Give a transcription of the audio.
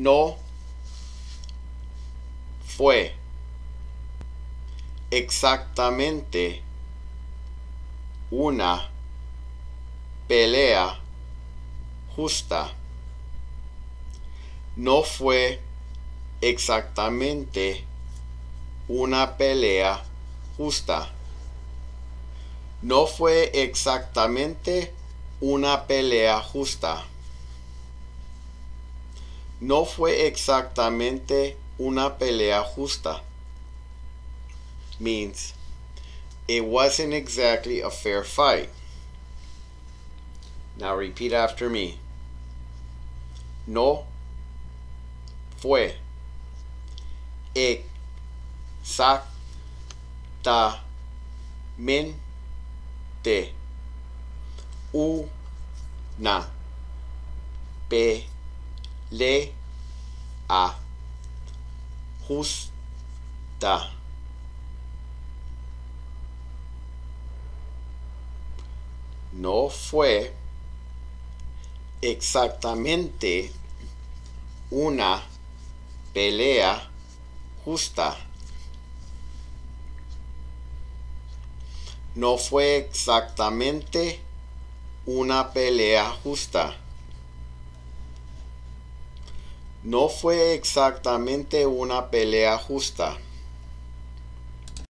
no fue exactamente una pelea justa. No fue exactamente una pelea justa. No fue exactamente una pelea justa. No fue exactamente una pelea justa. Means it wasn't exactly a fair fight. Now repeat after me. No fue exactamente una pelea justa. No fue exactamente una pelea justa. No fue exactamente una pelea justa. No fue exactamente una pelea justa.